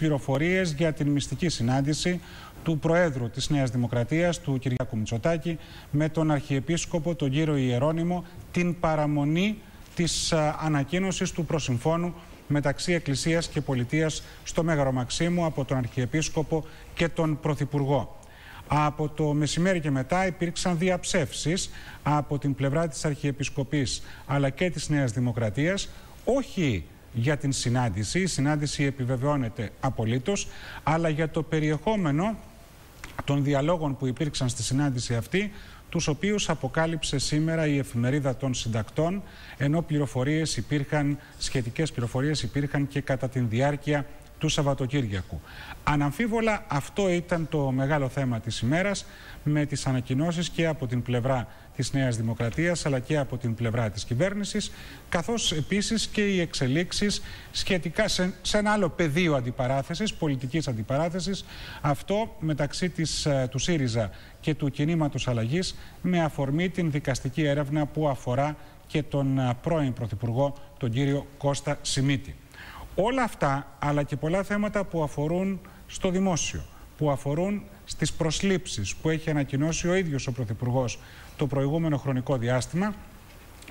πληροφορίες για την μυστική συνάντηση του Προέδρου της Νέας Δημοκρατίας, του Κυριάκου Μητσοτάκη, με τον Αρχιεπίσκοπο, τον κύριο Ιερώνυμο, την παραμονή της ανακοίνωσης του προσυμφώνου μεταξύ Εκκλησίας και Πολιτείας στο Μέγαρο Μαξίμου από τον Αρχιεπίσκοπο και τον Πρωθυπουργό. Από το μεσημέρι και μετά υπήρξαν διαψεύσεις από την πλευρά της Αρχιεπισκοπής αλλά και της Νέας Δημοκρατίας, όχι για την συνάντηση, η συνάντηση επιβεβαιώνεται απολύτως, αλλά για το περιεχόμενο των διαλόγων που υπήρξαν στη συνάντηση αυτή, τους οποίους αποκάλυψε σήμερα η εφημερίδα των συντακτών, ενώ πληροφορίες υπήρχαν, σχετικές πληροφορίες υπήρχαν και κατά την διάρκεια του Σαββατοκύριακου. Αναμφίβολα αυτό ήταν το μεγάλο θέμα της ημέρας με τις ανακοινώσεις και από την πλευρά της Νέας Δημοκρατίας αλλά και από την πλευρά της κυβέρνησης καθώς επίσης και οι εξελίξεις σχετικά σε, σε ένα άλλο πεδίο αντιπαράθεσης, πολιτικής αντιπαράθεσης αυτό μεταξύ της, ε, του ΣΥΡΙΖΑ και του κινήματος αλλαγής με αφορμή την δικαστική έρευνα που αφορά και τον ε, πρώην Πρωθυπουργό, τον κύριο Κώστα Σιμίτη. Όλα αυτά, αλλά και πολλά θέματα που αφορούν στο δημόσιο, που αφορούν στις προσλήψεις που έχει ανακοινώσει ο ίδιος ο Πρωθυπουργός το προηγούμενο χρονικό διάστημα,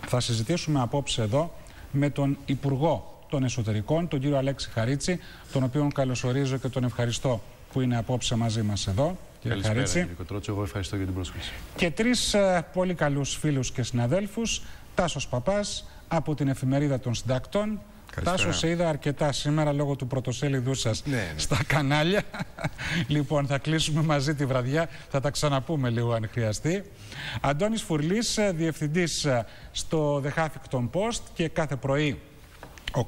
θα συζητήσουμε απόψε εδώ με τον Υπουργό των Εσωτερικών, τον κύριο Αλέξη Χαρίτση, τον οποίον καλωσορίζω και τον ευχαριστώ που είναι απόψε μαζί μας εδώ. Κύριε Χαρίτση. Κύριε Κοτρότσο, εγώ ευχαριστώ για την πρόσκληση. Και τρεις ε, πολύ καλούς φίλους και συναδέλφους, Τάσος Παπάς από την Εφημερίδα των Συντακτών, Τάσο, σε είδα αρκετά σήμερα λόγω του πρωτοσέλιδου σας ναι, ναι. στα κανάλια. λοιπόν, θα κλείσουμε μαζί τη βραδιά. Θα τα ξαναπούμε λίγο αν χρειαστεί. Αντώνης Φουρλής, ε, διευθυντής ε, στο The Huffington Post και κάθε πρωί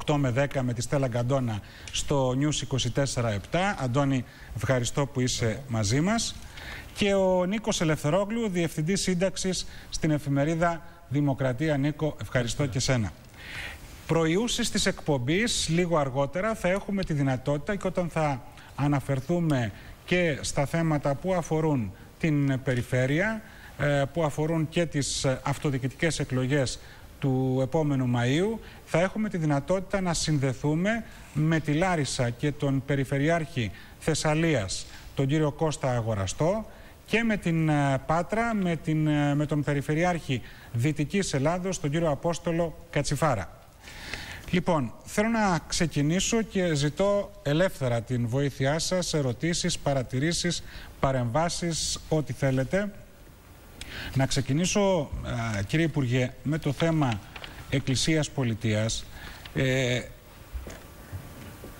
8 με 10 με τη Στέλλα Γκαντόνα στο News 24-7. Αντώνη, ευχαριστώ που είσαι μαζί μας. Και ο Νίκος Ελευθερόγλου, Διευθυντής Σύνταξης στην εφημερίδα Δημοκρατία. Νίκο, ευχαριστώ και σένα προϊούσεις της εκπομπής λίγο αργότερα θα έχουμε τη δυνατότητα και όταν θα αναφερθούμε και στα θέματα που αφορούν την περιφέρεια, ε, που αφορούν και τις αυτοδιοικητικές εκλογές του επόμενου Μαΐου, θα έχουμε τη δυνατότητα να συνδεθούμε με τη Λάρισα και τον Περιφερειάρχη Θεσσαλίας, τον κύριο Κώστα Αγοραστό, και με την ε, Πάτρα, με, την, ε, με τον Περιφερειάρχη Δυτικής Ελλάδος, τον κύριο Απόστολο Κατσιφάρα. Λοιπόν, θέλω να ξεκινήσω και ζητώ ελεύθερα την βοήθειά σας, ερωτήσεις, παρατηρήσεις, παρεμβάσεις, ό,τι θέλετε. Να ξεκινήσω, κύριε Υπουργέ, με το θέμα Εκκλησίας-Πολιτείας. Ε,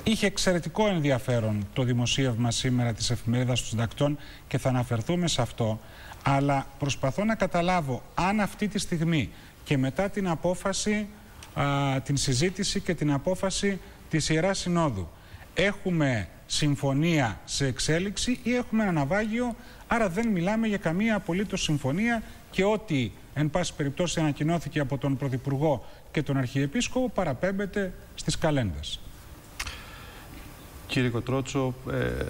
είχε εξαιρετικό ενδιαφέρον το δημοσίευμα σήμερα της εφημερίδας των συντακτών και θα αναφερθούμε σε αυτό, αλλά προσπαθώ να καταλάβω αν αυτή τη στιγμή και μετά την απόφαση την συζήτηση και την απόφαση της Ιεράς Συνόδου. Έχουμε συμφωνία σε εξέλιξη ή έχουμε ένα ναυάγιο, άρα δεν μιλάμε για καμία απολύτως συμφωνία και ό,τι εν πάση περιπτώσει ανακοινώθηκε από τον Πρωθυπουργό και τον Αρχιεπίσκοπο παραπέμπεται στις καλέντες. Κύριε Κοτρότσο, ε,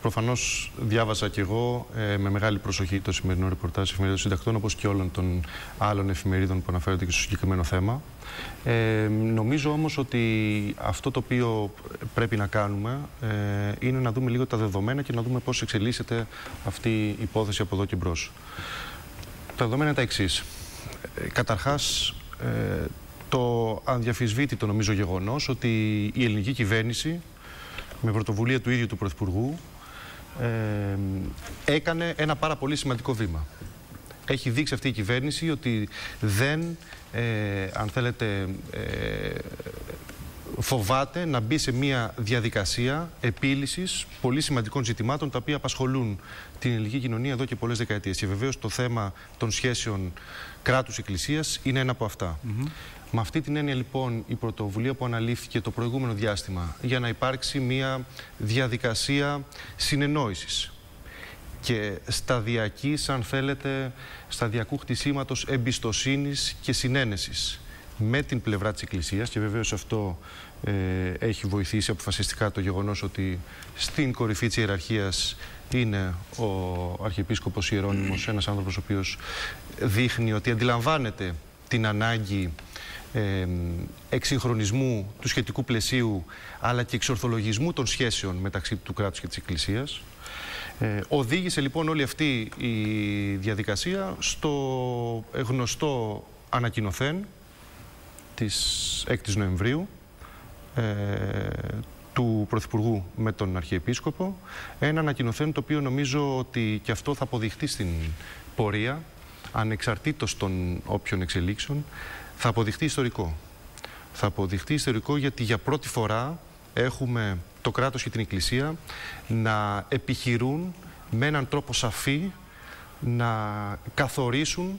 Προφανώς διάβασα και εγώ ε, με μεγάλη προσοχή το σημερινό ρεπορτάζ εφημερίδων συντακτών, όπως και όλων των άλλων εφημερίδων που αναφέρονται και στο συγκεκριμένο θέμα. Ε, νομίζω όμως ότι αυτό το οποίο πρέπει να κάνουμε ε, είναι να δούμε λίγο τα δεδομένα και να δούμε πώς εξελίσσεται αυτή η υπόθεση από εδώ και μπρος. Τα δεδομένα είναι τα εξής. Ε, Καταρχάς, ε, το αδιαφυσβήτητο νομίζω γεγονός ότι η ελληνική κυβέρνηση με πρωτοβουλία του ίδιου του Πρωθυπουργού ε, έκανε ένα πάρα πολύ σημαντικό βήμα. Έχει δείξει αυτή η κυβέρνηση ότι δεν, ε, αν θέλετε, ε, φοβάται να μπει σε μια διαδικασία επίλυσης πολύ σημαντικών ζητημάτων τα οποία απασχολούν την ελληνική κοινωνία εδώ και πολλές δεκαετίες. Και βεβαίως το θέμα των σχέσεων κράτους-εκκλησίας είναι ένα από αυτά. Με αυτή την έννοια λοιπόν η πρωτοβουλία που αναλήφθηκε το προηγούμενο διάστημα για να υπάρξει μια διαδικασία συνεννόησης και σταδιακής, αν θέλετε, σταδιακού χτισήματος εμπιστοσύνης και συνένεσης με την πλευρά της Εκκλησίας και βεβαίως αυτό ε, έχει βοηθήσει αποφασιστικά το γεγονός ότι στην κορυφή της ιεραρχίας είναι ο Αρχιεπίσκοπος Ιερώνυμος, ένας άνθρωπος ο οποίος δείχνει ότι αντιλαμβάνεται την ανάγκη ε, εξυγχρονισμού του σχετικού πλαισίου αλλά και εξορθολογισμού των σχέσεων μεταξύ του κράτους και της Εκκλησίας. Ε, οδήγησε λοιπόν όλη αυτή η διαδικασία στο γνωστό ανακοινωθέν της 6ης Νοεμβρίου ε, του Πρωθυπουργού με τον Αρχιεπίσκοπο. Ένα ανακοινωθέν το οποίο νομίζω ότι και αυτό θα αποδειχτεί στην πορεία, ανεξαρτήτως των όποιων εξελίξεων, θα αποδειχτεί ιστορικό. Θα αποδειχτεί ιστορικό γιατί για πρώτη φορά έχουμε το κράτος και την Εκκλησία να επιχειρούν με έναν τρόπο σαφή να καθορίσουν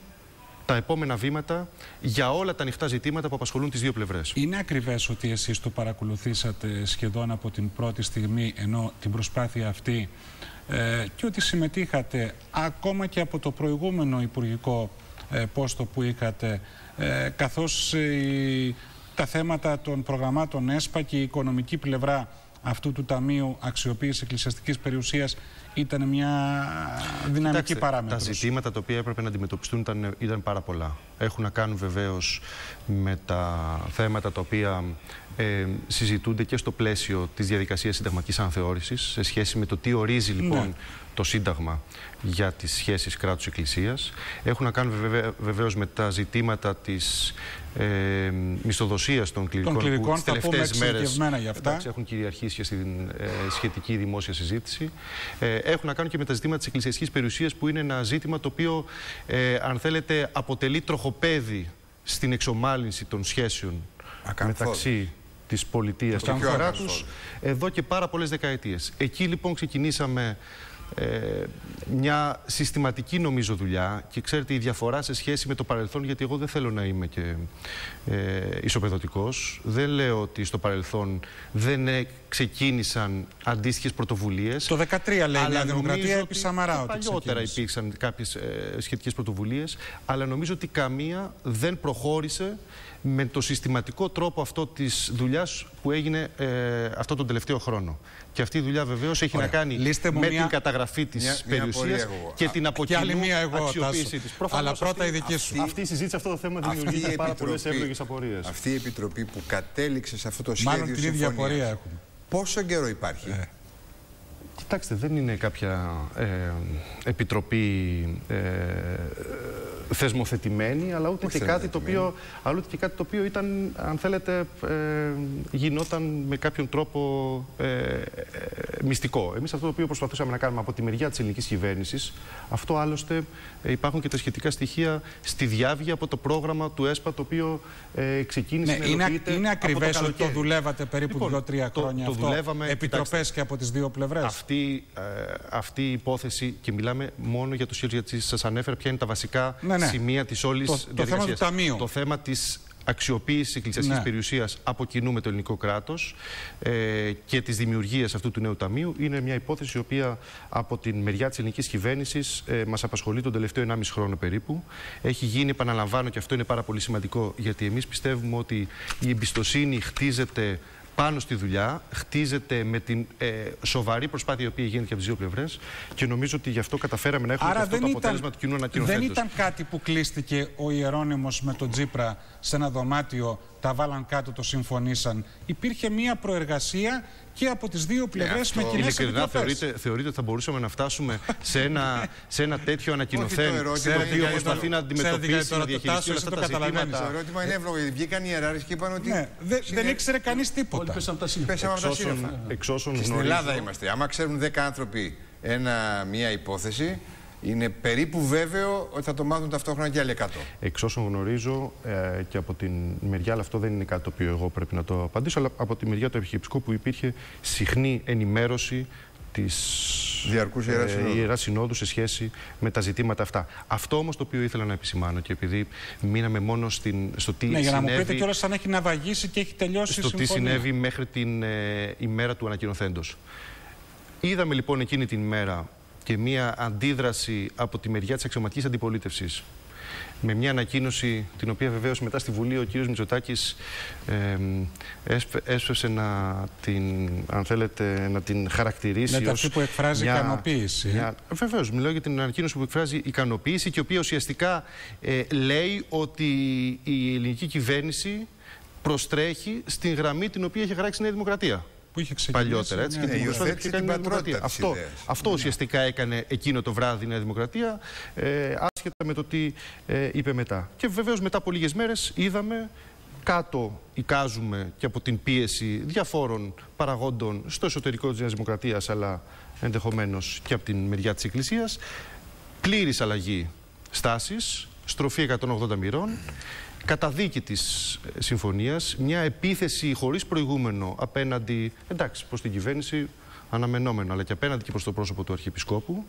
τα επόμενα βήματα για όλα τα ανοιχτά ζητήματα που απασχολούν τις δύο πλευρές. Είναι ακριβές ότι εσείς το παρακολουθήσατε σχεδόν από την πρώτη στιγμή ενώ την προσπάθεια αυτή ε, και ότι συμμετείχατε ακόμα και από το προηγούμενο υπουργικό ε, πόστο που είχατε ε, καθώς τα θέματα των προγραμμάτων ΕΣΠΑ και η οικονομική πλευρά αυτού του Ταμείου Αξιοποίηση Εκκλησιαστικής Περιουσίας ήταν μια δυναμική παράμετρος. Τα ζητήματα τα οποία έπρεπε να αντιμετωπιστούν ήταν, ήταν πάρα πολλά. Έχουν να κάνουν βεβαίως με τα θέματα τα οποία ε, συζητούνται και στο πλαίσιο της διαδικασίας συνταγματικής αναθεώρηση σε σχέση με το τι ορίζει λοιπόν ναι. το Σύνταγμα για τις σχέσεις κράτους-εκκλησίας. Έχουν να κάνουν βεβαίω βεβαίως με τα ζητήματα της ε, μισθοδοσίας των κληρικών, των κληρικών που τις τελευταίες μέρες για αυτά. Εντάξει, έχουν κυριαρχήσει και στην ε, σχετική δημόσια συζήτηση. Ε, έχουν να κάνουν και με τα ζητήματα της εκκλησιαστικής περιουσίας που είναι ένα ζήτημα το οποίο, ε, αν θέλετε, αποτελεί τροχοπέδι στην εξομάλυνση των σχέσεων μεταξύ της πολιτείας και του κράτους εδώ και πάρα πολλές δεκαετίες. Εκεί λοιπόν ξεκινήσαμε ε, μια συστηματική νομίζω δουλειά και ξέρετε η διαφορά σε σχέση με το παρελθόν γιατί εγώ δεν θέλω να είμαι και ε, ισοπεδωτικός δεν λέω ότι στο παρελθόν δεν ε, ξεκίνησαν αντίστοιχες πρωτοβουλίες Το 2013 λέει η Δημοκρατία επί Σαμαρά παλιότερα υπήρξαν κάποιες ε, σχετικές πρωτοβουλίες αλλά νομίζω ότι καμία δεν προχώρησε με το συστηματικό τρόπο αυτό της δουλειάς που έγινε ε, αυτό τον τελευταίο χρόνο. Και αυτή η δουλειά βεβαίως έχει να κάνει με την καταγραφή της περιουσίας και την αποκοινού αξιοποίησή της. Αλλά πρώτα η δική σου. Αυτή η συζήτηση, αυτό το θέμα δημιουργεί πάρα πολλές εύλογες απορίες. Αυτή η επιτροπή που κατέληξε σε αυτό το σχέδιο. Μάλλον την ίδια απορία έχουμε. Πόσο καιρό υπάρχει; Ε. Κοιτάξτε, δεν είναι κάποια ε, επιτροπή ε, θεσμοθετημένη, αλλά ούτε, και κάτι το οποίο, αλλά ούτε και κάτι το οποίο ήταν, αν θέλετε, ε, γινόταν με κάποιον τρόπο ε, ε, μυστικό. Εμείς αυτό το οποίο προσπαθούσαμε να κάνουμε από τη μεριά της ελληνικής κυβέρνησης, αυτό άλλωστε ε, υπάρχουν και τα σχετικά στοιχεία στη διάβγεια από το πρόγραμμα του ΕΣΠΑ, το οποίο ε, ξεκίνησε ναι, να είναι, είναι ακριβές ότι το δουλεύατε περίπου λοιπόν, δύο-τρία χρόνια το, αυτό, δουλεύαμε, επιτροπές και από τις δύο πλευρές. Αυτή, ε, αυτή η υπόθεση, και μιλάμε μόνο για το ΣΥΡΙΖΑ, γιατί σας ανέφερα ποια είναι τα βασικά ναι, ναι. σημεία της όλης το, διαδικασίας. Το θέμα του Ταμείου. Το θέμα της αξιοποίησης εκκλησιαστικής ναι. περιουσίας από κοινού με το ελληνικό κράτος ε, και της δημιουργίας αυτού του νέου ταμείου είναι μια υπόθεση η οποία από την μεριά της ελληνικής κυβέρνησης ε, μας απασχολεί τον τελευταίο 1,5 χρόνο περίπου. Έχει γίνει, επαναλαμβάνω, και αυτό είναι πάρα πολύ σημαντικό, γιατί εμείς πιστεύουμε ότι η εμπιστοσύνη χτίζεται πάνω στη δουλειά, χτίζεται με την ε, σοβαρή προσπάθεια η οποία γίνεται και από τις δύο πλευρές και νομίζω ότι γι' αυτό καταφέραμε να έχουμε Άρα αυτό το αποτέλεσμα του κοινού ανακοινωθέντος. Δεν ήταν κάτι που κλείστηκε ο Ιερώνυμος με τον Τζίπρα σε ένα δωμάτιο, τα βάλαν κάτω, το συμφωνήσαν. Υπήρχε μια προεργασία και από τις δύο πλευρές με κοινές Ειλικρινά, θεωρείτε, θεωρείτε ότι θα μπορούσαμε να φτάσουμε σε ένα, σε ένα τέτοιο ανακοινωθέν το οποίο προσπαθεί να αντιμετωπίσει, να διαχειριστεί όλα αυτά τα ζητήματα. Το ερώτημα είναι εύλογο. Βγήκαν οι ιεράρχε και είπαν ότι. Ναι, δεν ήξερε κανείς τίποτα. Πέσαμε από τα σύννεφα. Στην Ελλάδα είμαστε. Άμα ξέρουν 10 άνθρωποι μια υπόθεση, είναι περίπου βέβαιο ότι θα το μάθουν ταυτόχρονα και άλλοι 100. Εξ όσων γνωρίζω ε, και από την μεριά, αλλά αυτό δεν είναι κάτι το οποίο εγώ πρέπει να το απαντήσω, αλλά από τη μεριά του Αρχιεπισκόπου υπήρχε συχνή ενημέρωση της Διαρκούς ε, Ιεράς Συνόδου σε σχέση με τα ζητήματα αυτά. Αυτό όμως το οποίο ήθελα να επισημάνω και επειδή μείναμε μόνο στην, στο τι ναι, συνέβη. Για να μου πείτε κιόλα αν έχει ναυαγίσει και έχει τελειώσει στο η συμφωνία. τι συνέβη μέχρι την ε, ημέρα του ανακοινωθέντο. Είδαμε λοιπόν εκείνη την ημέρα και μία αντίδραση από τη μεριά της αξιωματικής αντιπολίτευσης με μια ανακοίνωση την οποία βεβαίως μετά στη Βουλή ο κ. Μητσοτάκης ε, έσπευσε να την, αν θέλετε, να την χαρακτηρίσει. Λέτε αυτή που εκφράζει μια, ικανοποίηση. Μια, βεβαίως, μιλάω για την ανακοίνωση που εκφράζει ικανοποίηση και η οποία ουσιαστικά ε, λέει ότι η ελληνική κυβέρνηση προστρέχει στην γραμμή την οποία έχει χαράξει η Νέα Δημοκρατία που είχε παλιότερα. Έτσι, ναι, και την την Δημοκρατία. Αυτό, αυτό ναι. ουσιαστικά έκανε εκείνο το βράδυ η Νέα Δημοκρατία, ε, άσχετα με το τι ε, είπε μετά. Και βεβαίως μετά από λίγες μέρες είδαμε κάτω εικάζουμε και από την πίεση διαφόρων παραγόντων στο εσωτερικό της Νέας Δημοκρατίας αλλά ενδεχομένως και από την μεριά της Εκκλησίας πλήρης αλλαγή στάσης, στροφή 180 μοιρών καταδίκη της ε, συμφωνίας, μια επίθεση χωρίς προηγούμενο απέναντι, εντάξει, προς την κυβέρνηση, αναμενόμενο, αλλά και απέναντι και προς το πρόσωπο του Αρχιεπισκόπου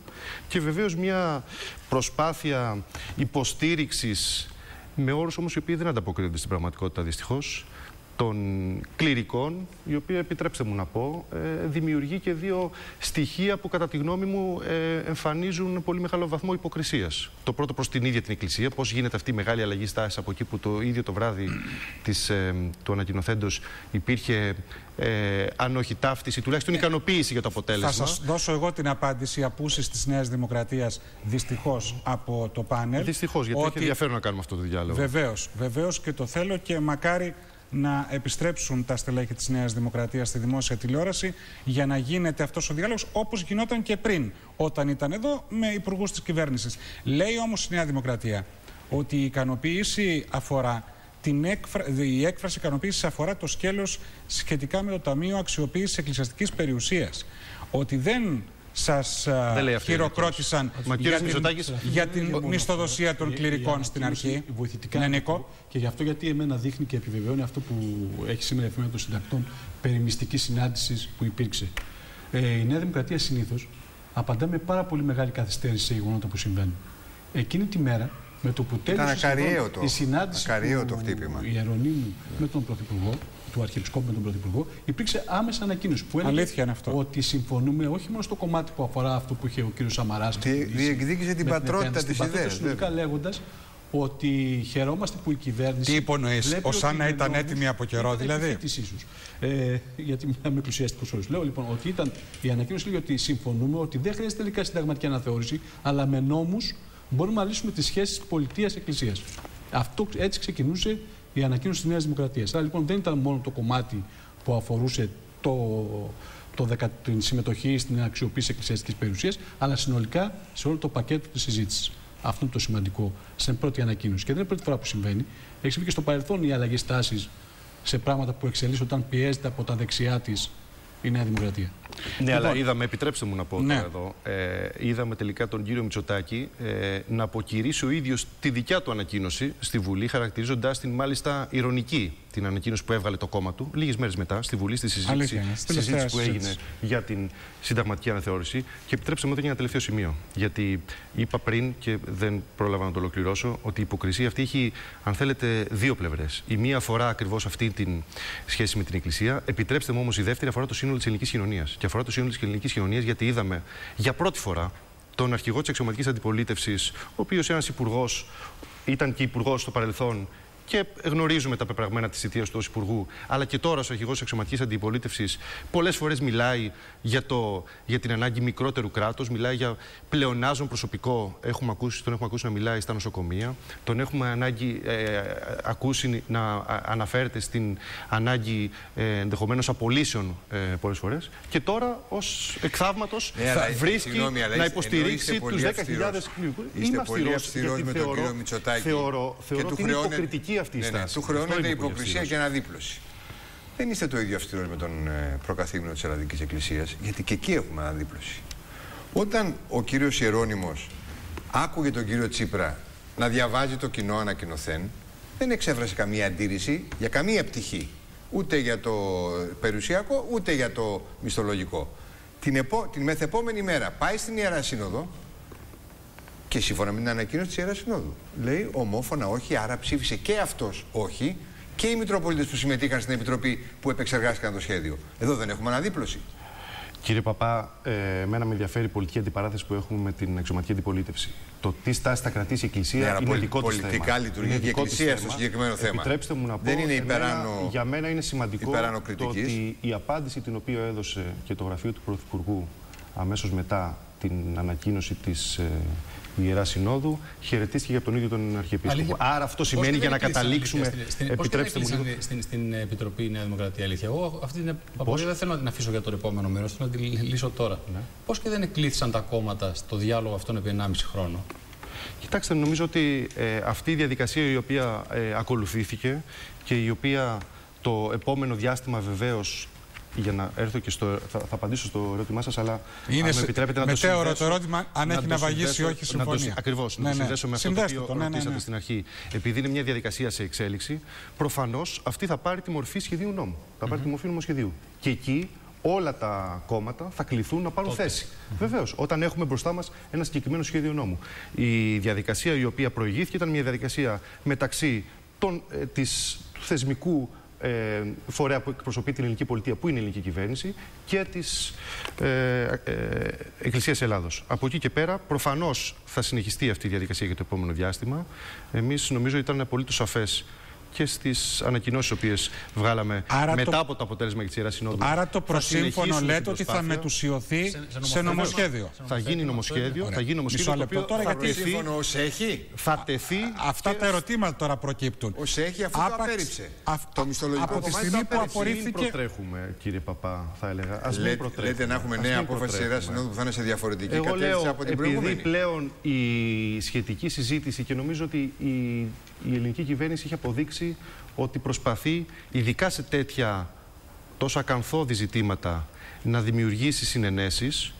και βεβαίως μια προσπάθεια υποστήριξης με όρους όμως οι οποίοι δεν ανταποκρίνονται στην πραγματικότητα δυστυχώς των κληρικών, η οποία, επιτρέψτε μου να πω, ε, δημιουργεί και δύο στοιχεία που κατά τη γνώμη μου ε, εμφανίζουν πολύ μεγάλο βαθμό υποκρισίας. Το πρώτο προς την ίδια την Εκκλησία, πώς γίνεται αυτή η μεγάλη αλλαγή στάση από εκεί που το ίδιο το βράδυ της, ε, του ανακοινοθέντος υπήρχε ε, αν όχι ταύτιση, τουλάχιστον ικανοποίηση για το αποτέλεσμα. Θα σας δώσω εγώ την απάντηση απούσεις της Νέας Δημοκρατίας δυστυχώς από το πάνελ. Δυστυχώς, γιατί ότι... έχει ενδιαφέρον να κάνουμε αυτό το διάλογο. Βεβαίως, βεβαίως και το θέλω και μακάρι να επιστρέψουν τα στελέχη της Νέας Δημοκρατίας στη δημόσια τηλεόραση για να γίνεται αυτός ο διάλογος όπως γινόταν και πριν όταν ήταν εδώ με υπουργούς της κυβέρνησης. Λέει όμως η Νέα Δημοκρατία ότι η ικανοποίηση αφορά την έκφρα... η έκφραση ικανοποίησης αφορά το σκέλος σχετικά με το Ταμείο Αξιοποίησης Εκκλησιαστικής Περιουσίας. Ότι δεν σας χειροκρότησαν για την, για την μισθοδοσία των κληρικών στην αρχή. Βοηθητικά. Ναι, Νίκο. Και γι' αυτό γιατί εμένα δείχνει και επιβεβαιώνει αυτό που έχει σήμερα η εφημερίδα των συντακτών περί μυστικής συνάντησης που υπήρξε. Ε, η Νέα Δημοκρατία συνήθως απαντά με πάρα πολύ μεγάλη καθυστέρηση σε γεγονότα που συμβαίνουν. Εκείνη τη μέρα, με το που τέλειωσε η συνάντηση του το χτύπημα. Ιερονίμου με τον Πρωθυπουργό, του Αρχιεπισκόπου με τον Πρωθυπουργό, υπήρξε άμεσα ανακοίνωση που έλεγε αυτό. ότι συμφωνούμε όχι μόνο στο κομμάτι που αφορά αυτό που είχε ο κ. Σαμαράς. Διεκδίκησε την πατρότητα της ιδέας. Συνολικά λέγοντας ότι χαιρόμαστε που η κυβέρνηση. Τι υπονοείς, ω αν να ήταν έτοιμη από καιρό, δηλαδή; Ε, γιατί μιλάμε με πλουσιαστικού όρου. Λέω λοιπόν ότι ήταν η ανακοίνωση λέει ότι συμφωνούμε ότι δεν χρειάζεται τελικά συνταγματική αναθεώρηση, αλλά με νόμους μπορούμε να λύσουμε τις σχέσεις πολιτεία-εκκλησία. Αυτό έτσι ξεκινούσε η ανακοίνωση της Νέας Δημοκρατίας. Άρα λοιπόν δεν ήταν μόνο το κομμάτι που αφορούσε το, το, την συμμετοχή στην αξιοποίηση εκκλησιαστικής περιουσίας, αλλά συνολικά σε όλο το πακέτο της συζήτησης. Αυτό είναι το σημαντικό στην πρώτη ανακοίνωση. Και δεν είναι πρώτη φορά που συμβαίνει. Έχει συμβεί και στο παρελθόν η αλλαγή τάση σε πράγματα που εξελίσσονται όταν πιέζεται από τα δεξιά της η Νέα Δημοκρατία. Ναι, αλλά λοιπόν, είδαμε, επιτρέψτε μου να πω ναι. εδώ, ε, είδαμε τελικά τον κύριο Μητσοτάκη ε, να αποκηρύσει ο ίδιος τη δικιά του ανακοίνωση στη Βουλή, χαρακτηρίζοντάς την μάλιστα ηρωνική την ανακοίνωση που έβγαλε το κόμμα του λίγες μέρες μετά στη Βουλή, στη συζήτηση, συζήτηση που έγινε για την συνταγματική αναθεώρηση. Και επιτρέψτε μου εδώ για ένα τελευταίο σημείο. Γιατί είπα πριν και δεν πρόλαβα να το ολοκληρώσω ότι η υποκρισία αυτή έχει, αν θέλετε, δύο πλευρές. Η μία αφορά ακριβώς αυτή τη σχέση με την Εκκλησία. Επιτρέψτε μου όμως η δεύτερη αφορά το σύνολο της ελληνικής κοινωνίας. Και αφορά το σύνολο της ελληνικής κοινωνίας γιατί είδαμε για πρώτη φορά τον αρχηγό της αξιωματική αντιπολίτευσης, ο οποίος ένας υπουργός ήταν και υπουργός στο παρελθόν και γνωρίζουμε τα πεπραγμένα της θητείας του ως Υπουργού, αλλά και τώρα ως αρχηγός εξωματικής αντιπολίτευσης, πολλές φορές μιλάει για, το, για την ανάγκη μικρότερου κράτους, μιλάει για πλεονάζον προσωπικό. Έχουμε ακούσει, τον έχουμε ακούσει να μιλάει στα νοσοκομεία, τον έχουμε ανάγκη, ε, ακούσει να αναφέρεται στην ανάγκη ε, ενδεχομένως απολύσεων ε, πολλές φορές. Και τώρα ως εκθαύματος ναι, θα βρίσκει συγγνώμη, να υποστηρίξει τους 10.000 κλινικού. Είστε πολύ αυστηρός με τον κύριο Μητσοτάκη. Θεωρώ, θεωρώ ότι είναι υποκριτική αυτή η ναι, ναι, στάση. Του χρεώνεται υποκρισία και αναδίπλωση. Δεν είστε το ίδιο αυστηρός με τον ε, προκαθήμενο της Ελλαδικής Εκκλησίας, γιατί και εκεί έχουμε αναδίπλωση. Όταν ο κύριος Ιερώνυμος άκουγε τον κύριο Τσίπρα να διαβάζει το κοινό ανακοινωθέν, δεν εξέφρασε καμία αντίρρηση για καμία πτυχή. Ούτε για το περιουσιακό, ούτε για το μισθολογικό. Την, επό... την μεθεπόμενη μέρα πάει στην Ιερά Σύνοδο και σύμφωνα με την ανακοίνωση της Ιεράς Συνόδου. Λέει ομόφωνα όχι, άρα ψήφισε και αυτός όχι και οι Μητροπολίτες που συμμετείχαν στην Επιτροπή που επεξεργάστηκαν το σχέδιο. Εδώ δεν έχουμε αναδίπλωση. Κύριε Παπά, ε, εμένα με ενδιαφέρει η πολιτική αντιπαράθεση που έχουμε με την αξιωματική αντιπολίτευση. Το τι στάση θα κρατήσει η Εκκλησία ναι, είναι δικό της θέμα. Πολιτικά λειτουργεί και η Εκκλησία στο συγκεκριμένο θέμα. Επιτρέψτε μου να πω, Δεν είναι υπεράνω, για μένα είναι σημαντικό το ότι η απάντηση την οποία έδωσε και το γραφείο του Πρωθυπουργού αμέσως μετά την ανακοίνωση της ε, Ιεράς Συνόδου χαιρετίστηκε για τον ίδιο τον Αρχιεπίσκοπο. Άρα αυτό σημαίνει για να καταλήξουμε. επιτρέψτε μου λίγο. Στην, στην Επιτροπή Νέα Δημοκρατία Αλήθεια. Εγώ αυτή την απορία δεν θέλω να την αφήσω για το επόμενο μέρος, θέλω να την λύσω τώρα. Ναι. Πώς και δεν εκλήθησαν τα κόμματα στο διάλογο αυτόν επί 1,5 χρόνο; Κοιτάξτε, νομίζω ότι ε, αυτή η διαδικασία η οποία ε, ακολουθήθηκε και η οποία το επόμενο διάστημα βεβαίως για να έρθω και στο. Θα, θα απαντήσω στο ερώτημά σας, αλλά. Είναι αν με επιτρέπετε να το συνδέσω. το ερώτημα αν έχει να βαγίσει ή όχι συμφωνία. Ακριβώς. Να, ναι, το συνδέσω με αυτό το οποίο ναι, ναι, ρωτήσατε στην αρχή. Επειδή είναι μια διαδικασία σε εξέλιξη, προφανώς αυτή θα πάρει τη μορφή σχεδίου νόμου. Θα πάρει τη μορφή νομοσχεδίου. Και εκεί όλα τα κόμματα θα κληθούν να πάρουν θέση. Βεβαίως, όταν έχουμε μπροστά μας ένα συγκεκριμένο σχέδιο νόμου. Η διαδικασία η οποία προηγήθηκε ήταν μια διαδικασία μεταξύ των, ε, της, του θεσμικού ε, φορέα που εκπροσωπεί την ελληνική πολιτεία, που είναι η ελληνική κυβέρνηση, και της ε, ε, Εκκλησίας Ελλάδος. Από εκεί και πέρα, προφανώς θα συνεχιστεί αυτή η διαδικασία για το επόμενο διάστημα. Εμείς νομίζω ήταν απολύτως σαφές και στις ανακοινώσεις οποίες βγάλαμε άρα μετά το... από το αποτέλεσμα τη Ιερά Συνόδου. Άρα το προσύμφωνο λέτε ότι θα μετουσιωθεί σε, σε, νομοσχέδιο. Θα γίνει νομοσχέδιο. Θα γίνει νομοσχέδιο. Μισό λεπτό τώρα, γιατί ω έχει. Θα τεθεί. Αυτά τα ερωτήματα τώρα προκύπτουν. Ω έχει, αφού το απέρριψε. Το μισθολογικό Από τη στιγμή που απορρίφθηκε. Μην προτρέχουμε, κύριε Παπά, θα έλεγα. Α μην προτρέχουμε. Λέτε να έχουμε νέα απόφαση της Ιεράς Συνόδου που θα είναι σε διαφορετική κατεύθυνση από την προηγούμενη. Επειδή πλέον η σχετική συζήτηση και νομίζω ότι η ελληνική κυβέρνηση έχει αποδείξει ότι προσπαθεί ειδικά σε τέτοια τόσο ακαθόδη ζητήματα να δημιουργήσει συνενέσεις.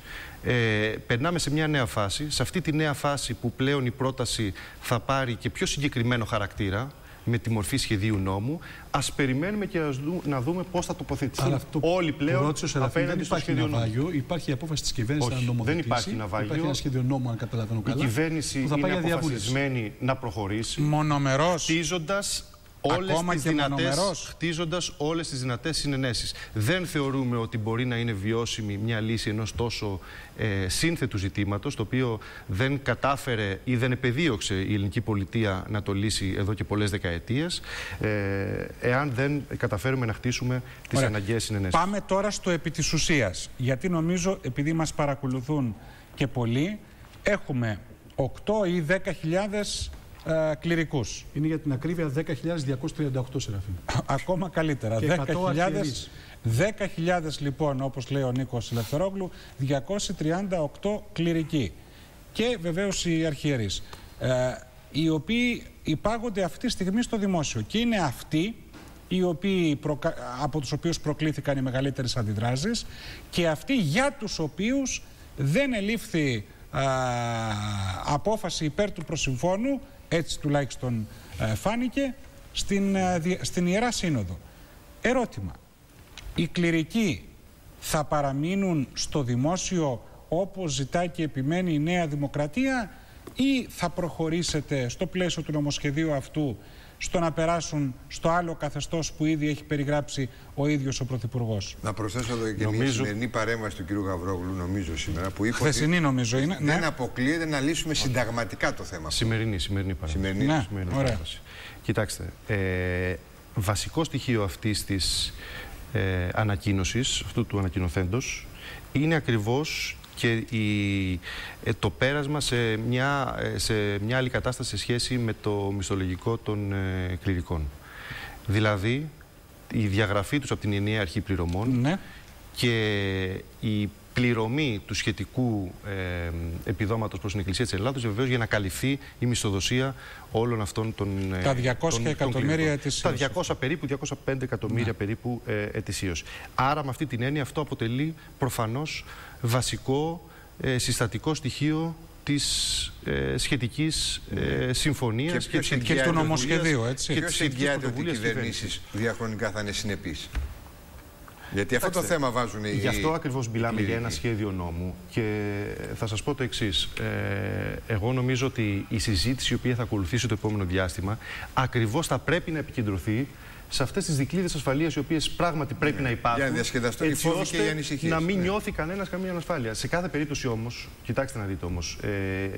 Ε, περνάμε σε μια νέα φάση. Σε αυτή τη νέα φάση που πλέον η πρόταση θα πάρει και πιο συγκεκριμένο χαρακτήρα, με τη μορφή σχεδίου νόμου. Α περιμένουμε και ας δούμε, να δούμε πώς θα τοποθετηθούν όλοι πλέον απέναντι στο σχέδιο νόμου. Υπάρχει απόφαση της κυβέρνησης να νομοθετήσει. Δεν υπάρχει ναυάγιο. Υπάρχει ένα σχέδιο νόμου, αν καταλαβαίνω καλά. Η κυβέρνηση είναι αποφασισμένη να προχωρήσει. Μονομερός. Χτίζοντας όλες Ακόμα τις δυνατές, χτίζοντας όλες τις δυνατές συνενέσεις. Δεν θεωρούμε ότι μπορεί να είναι βιώσιμη μια λύση ενός τόσο ε, σύνθετου ζητήματος, το οποίο δεν κατάφερε ή δεν επεδίωξε η ελληνική πολιτεία να το λύσει εδώ και πολλές δεκαετίες, ε, εάν δεν καταφέρουμε να χτίσουμε τις Ωραία. αναγκαίες συνενέσεις. Πάμε τώρα στο επί της ουσίας, γιατί νομίζω, επειδή μας παρακολουθούν και πολλοί, έχουμε 8 ή 10.000 ε, κληρικούς. Είναι για την ακρίβεια 10.238 σεραφείμ. Ακόμα καλύτερα. 10.000 10.000 λοιπόν, όπως λέει ο Νίκος Λευθερόγλου, 238 κληρικοί. Και βεβαίως οι αρχιερείς, ε, οι οποίοι υπάγονται αυτή τη στιγμή στο δημόσιο. Και είναι αυτοί οι οποίοι από τους οποίους προκλήθηκαν οι μεγαλύτερες αντιδράσεις και αυτοί για τους οποίους δεν ελήφθη απόφαση υπέρ του προσυμφώνου έτσι τουλάχιστον ε, φάνηκε, στην, ε, στην Ιερά Σύνοδο. Ερώτημα. Οι κληρικοί θα παραμείνουν στο δημόσιο όπως ζητάει και επιμένει η Νέα Δημοκρατία ή θα προχωρήσετε στο πλαίσιο του νομοσχεδίου αυτού στο να περάσουν στο άλλο καθεστώς που ήδη έχει περιγράψει ο ίδιος ο Πρωθυπουργός. Να προσθέσω εδώ και νομίζω... μια σημερινή παρέμβαση του κ. Γαβρόγλου, νομίζω σήμερα, που είπε Χθεσινή, ότι νομίζω είναι. δεν ναι. αποκλείεται να λύσουμε συνταγματικά το θέμα. Σημερινή, σημερινή παρέμβαση. Σημερινή, ναι, σημερινή ωραία. Κοιτάξτε, ε, βασικό στοιχείο αυτής της ε, ανακοίνωσης, αυτού του ανακοινοθέντος, είναι ακριβώς και η, ε, το πέρασμα σε μια, ε, σε μια άλλη κατάσταση σε σχέση με το μισθολογικό των ε, κληρικών. Δηλαδή, η διαγραφή τους από την ενιαία αρχή πληρωμών ναι. και η πληρωμή του σχετικού ε, επιδόματος προς την Εκκλησία της Ελλάδος, βεβαίως για να καλυφθεί η μισθοδοσία όλων αυτών των. Τα 200 των, εκατομμύρια ετησίω. Τα 200 περίπου, 205 εκατομμύρια ναι. περίπου ε, ετησίως. Άρα, με αυτή την έννοια, αυτό αποτελεί προφανώς βασικό ε, συστατικό στοιχείο της ε, σχετικής ε, συμφωνίας και, και, και, του νομοσχεδίου. Έτσι. Και ποιος εγγυάται ότι οι κυβερνήσεις διαχρονικά θα είναι συνεπείς. Γιατί αυτό το θέμα βάζουν οι... Γι' αυτό ακριβώς μιλάμε για ένα σχέδιο νόμου και θα σας πω το εξής. Ε, εγώ νομίζω ότι η συζήτηση η οποία θα ακολουθήσει το επόμενο διάστημα ακριβώς θα πρέπει να επικεντρωθεί σε αυτές τις δικλείδες ασφαλείας οι οποίες πράγματι πρέπει ναι. να υπάρχουν. Για να διασκεδαστούν οι φόβοι και οι ανησυχίες. Να μην ναι. νιώθει κανένας καμία ανασφάλεια. Σε κάθε περίπτωση όμως, κοιτάξτε να δείτε όμως, ε,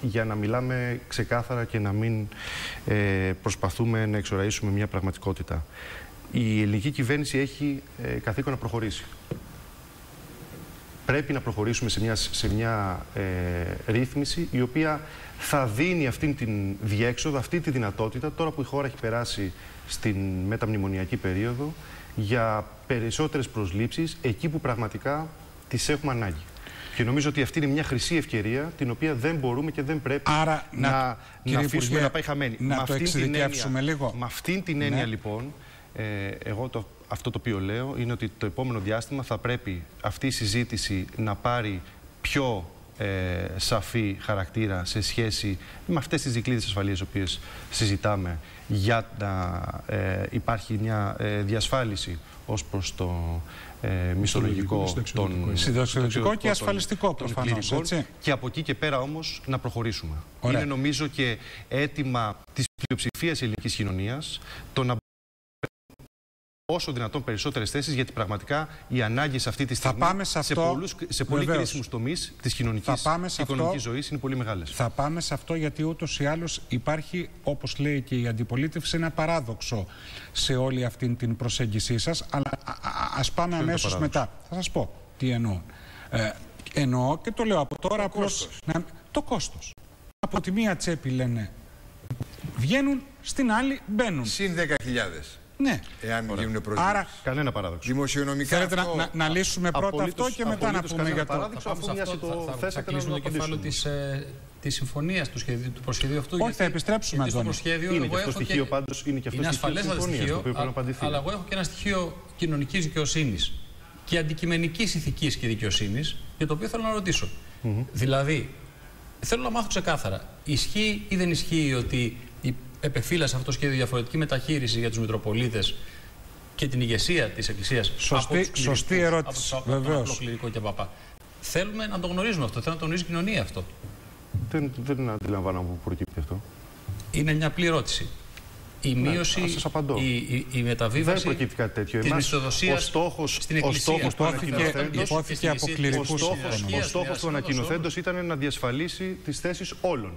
για να μιλάμε ξεκάθαρα και να μην ε, προσπαθούμε να εξοραίσουμε μια πραγματικότητα. Η ελληνική κυβέρνηση έχει ε, καθήκον να προχωρήσει πρέπει να προχωρήσουμε σε μια, σε μια ε, ρύθμιση η οποία θα δίνει αυτή την διέξοδο, αυτή τη δυνατότητα, τώρα που η χώρα έχει περάσει στην μεταμνημονιακή περίοδο, για περισσότερες προσλήψεις εκεί που πραγματικά τις έχουμε ανάγκη. Και νομίζω ότι αυτή είναι μια χρυσή ευκαιρία την οποία δεν μπορούμε και δεν πρέπει Άρα, να, να, να αφήσουμε να πάει χαμένη. Να το εξειδικεύσουμε λίγο. Με αυτήν την έννοια ναι. λοιπόν, ε, εγώ το αυτό το οποίο λέω είναι ότι το επόμενο διάστημα θα πρέπει αυτή η συζήτηση να πάρει πιο ε, σαφή χαρακτήρα σε σχέση με αυτές τις δικλείδες ασφαλείας οποίες συζητάμε για να ε, υπάρχει μια ε, διασφάλιση ως προς το ε, μισθολογικό, τον συνταξιδοτικό και ασφαλιστικό προφανώς, έτσι. Και από εκεί και πέρα όμως να προχωρήσουμε. Είναι νομίζω και αίτημα της πλειοψηφίας ελληνικής κοινωνίας το να όσο δυνατόν περισσότερες θέσεις, γιατί πραγματικά οι ανάγκες αυτή τη στιγμή σε, σε, πολλούς, σε πολύ κρίσιμους τομείς της κοινωνικής και οικονομικής ζωής είναι πολύ μεγάλες. Θα πάμε σε αυτό, γιατί ούτως ή άλλως υπάρχει, όπως λέει και η αντιπολίτευση, ένα παράδοξο σε όλη αυτή την προσέγγιση σας. Αλλά α πάμε αμέσως μετά. Θα σας πω τι εννοώ. Ε, εννοώ και το λέω από τώρα απλώς. Το κόστος. Από τη μία τσέπη λένε βγαίνουν, στην άλλη μπαίνουν. Συν 10.000. Ναι. Εάν Ωραία. γίνουν προσδοκίε. Άρα, κανένα παράδοξο. Δημοσιονομικά. Θέλετε αυτό... να, να, λύσουμε πρώτα απολύτως, αυτό και μετά να πούμε για το. Παράδοξο, αφού μια το θα, θα, θα κλείσουμε το κεφάλαιο της ε, της συμφωνίας του, σχεδίου, του προσχεδίου αυτού. Όχι, γιατί, θα επιστρέψουμε γιατί στο προσχέδιο. Είναι και αυτό στοιχείο και... πάντω. Είναι και αυτό είναι ασφαλές στοιχείο. Αλλά εγώ έχω και ένα στοιχείο κοινωνικής δικαιοσύνης και αντικειμενικής ηθικής και δικαιοσύνης για το οποίο θέλω να ρωτήσω. Δηλαδή, θέλω να μάθω ξεκάθαρα, ισχύει ή δεν ισχύει ότι επεφύλασε αυτό το σχέδιο διαφορετική μεταχείριση για τους Μητροπολίτες και την ηγεσία της Εκκλησίας. Σωστή, σωστή ερώτηση. Βεβαίως. κληρικό και παπά. Θέλουμε να το γνωρίζουμε αυτό. Θέλουμε να το γνωρίζει η κοινωνία αυτό. Δεν, δεν αντιλαμβάνομαι που προκύπτει αυτό. Είναι μια απλή ερώτηση. Η ναι, μείωση, η, η, η, μεταβίβαση δεν προκύπτει κάτι τέτοιο. της μισθοδοσίας στην Εκκλησία. Ο στόχος του ανακοινωθέντος, ο στόχος του ανακοινωθέντος ήταν να διασφαλίσει τις θέσεις όλων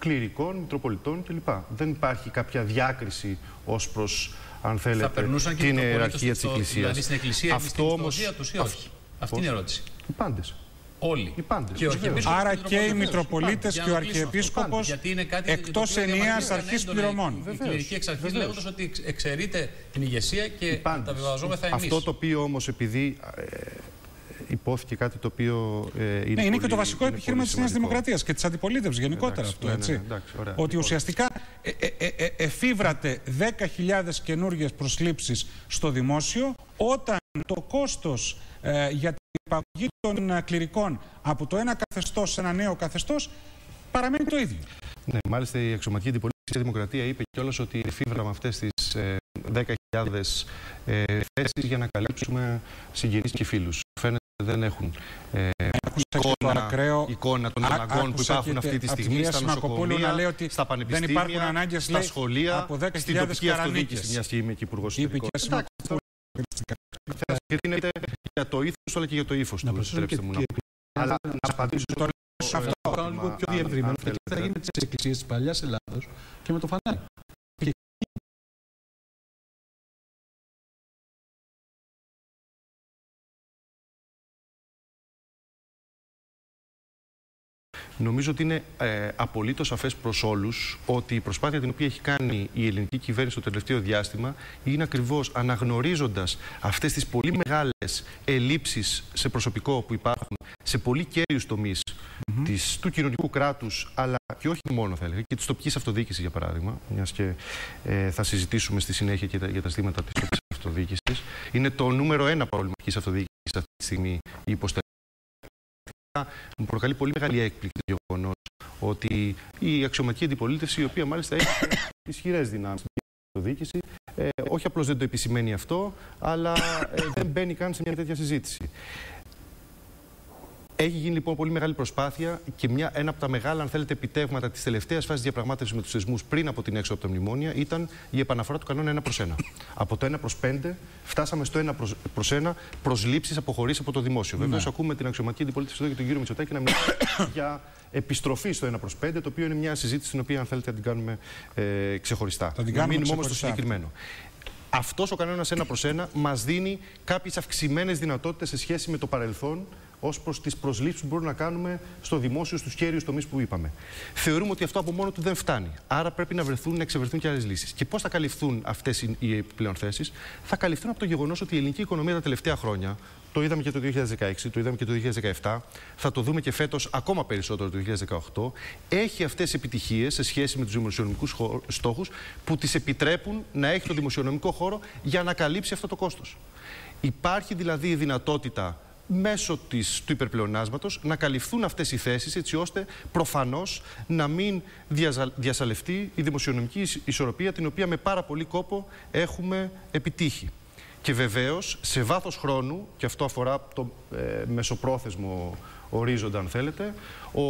κληρικών, μητροπολιτών κλπ. Δεν υπάρχει κάποια διάκριση ως προς, αν θέλετε, την ιεραρχία της Εκκλησίας. Δηλαδή στην Εκκλησία, Αυτό όμως. τους ή όχι; Αυτή είναι η ερώτηση. Οι πάντες. Όλοι. Οι πάντες. Και Άρα και οι Μητροπολίτες και ο Αρχιεπίσκοπος εκτός ενιαία αρχής πληρωμών. Η κληρική εξ αρχής λέγοντας ότι εξαιρείται την ηγεσία και τα βιβαζόμεθα εμείς. Αυτό το οποίο όμως επειδή ε, υπόθηκε κάτι το οποίο ε, είναι. Ναι, είναι πολύ, και το βασικό επιχείρημα της Νέας Δημοκρατίας και της αντιπολίτευσης γενικότερα αυτό. Ναι, έτσι. Ναι, εντάξει, ωραία, ότι λοιπόν. ουσιαστικά ε, ε, ε, ε εφήβρατε 10.000 καινούργιες προσλήψεις στο δημόσιο όταν το κόστος για την υπαγωγή των κληρικών από το ένα καθεστώς σε ένα νέο καθεστώς παραμένει το ίδιο. Ναι, μάλιστα η αξιωματική αντιπολίτευση της Δημοκρατίας είπε κιόλας ότι εφήβραμε αυτές τις 10.000 ε, θέσεις για να καλύψουμε συγγενείς και φίλους. Φαίνεται δεν έχουν ε, εικόνα, ακραίο, εικόνα των αναγκών που υπάρχουν αυτή τη στιγμή στα νοσοκομεία, λέει ότι στα πανεπιστήμια, δεν υπάρχουν ανάγκες, στα σχολεία, από 10.000 στην τοπική αυτοδιοίκηση, μια και είμαι και υπουργός εσωτερικών. Κρίνεται για το ήθος αλλά και για το ύφος του, επιτρέψτε μου να Αλλά να απαντήσω σε αυτό. Θα κάνω λίγο πιο διευρυμένο. Τι θα γίνει με τις εκκλησίες της παλιάς Ελλάδος και με το φανάρι. Νομίζω ότι είναι ε, απολύτως σαφές προς όλους ότι η προσπάθεια την οποία έχει κάνει η ελληνική κυβέρνηση το τελευταίο διάστημα είναι ακριβώς αναγνωρίζοντας αυτές τις πολύ μεγάλες ελλείψεις σε προσωπικό που υπάρχουν σε πολύ κέριους τομείς mm του κοινωνικού κράτους, αλλά και όχι μόνο θα έλεγα, και της τοπικής αυτοδιοίκησης για παράδειγμα, μιας και ε, θα συζητήσουμε στη συνέχεια και τα, για τα ζητήματα της τοπικής αυτοδιοίκησης. Είναι το νούμερο ένα πρόβλημα της αυτοδιοίκησης αυτή τη στιγμή η υποστήριξη μου προκαλεί πολύ μεγάλη έκπληξη το γεγονός ότι η αξιωματική αντιπολίτευση, η οποία μάλιστα έχει ισχυρές δυνάμεις στην αυτοδιοίκηση, ε, όχι απλώς δεν το επισημαίνει αυτό, αλλά ε, δεν μπαίνει καν σε μια τέτοια συζήτηση. Έχει γίνει λοιπόν πολύ μεγάλη προσπάθεια και μια, ένα από τα μεγάλα, αν θέλετε, επιτεύγματα της τελευταίας φάσης διαπραγμάτευσης με τους θεσμούς πριν από την έξοδο από τα μνημόνια ήταν η επαναφορά του κανόνα 1 προς 1. από το 1 προς 5 φτάσαμε στο 1 προς 1 προσλήψεις αποχωρήσει από το δημόσιο. Ναι. Βεβαίως, ακούμε την αξιωματική αντιπολίτευση εδώ και τον κύριο Μητσοτάκη να μιλάει για επιστροφή στο 1 προς 5, το οποίο είναι μια συζήτηση την οποία, αν θέλετε, να την κάνουμε ε, ξεχωριστά. Θα την κάνουμε μείνουμε όμως στο συγκεκριμένο. Αυτός ο κανόνας 1 προς 1 μας δίνει κάποιες αυξημένες δυνατότητες σε σχέση με το παρελθόν ως προς τις προσλήψεις που μπορούμε να κάνουμε στο δημόσιο, στους κέριους τομείς που είπαμε. Θεωρούμε ότι αυτό από μόνο του δεν φτάνει. Άρα πρέπει να βρεθούν, να εξευρεθούν και άλλες λύσεις. Και πώς θα καλυφθούν αυτές οι επιπλέον θέσεις, θα καλυφθούν από το γεγονός ότι η ελληνική οικονομία τα τελευταία χρόνια, το είδαμε και το 2016, το είδαμε και το 2017, θα το δούμε και φέτος ακόμα περισσότερο το 2018, έχει αυτές τι επιτυχίες σε σχέση με τους δημοσιονομικούς στόχους που τις επιτρέπουν να έχει το δημοσιονομικό χώρο για να καλύψει αυτό το κόστος. Υπάρχει δηλαδή η δυνατότητα μέσω της, του υπερπλεονάσματος να καλυφθούν αυτές οι θέσεις έτσι ώστε προφανώς να μην διασαλευτεί η δημοσιονομική ισορροπία την οποία με πάρα πολύ κόπο έχουμε επιτύχει. Και βεβαίως σε βάθος χρόνου, και αυτό αφορά το ε, μεσοπρόθεσμο ορίζοντα αν θέλετε, ο,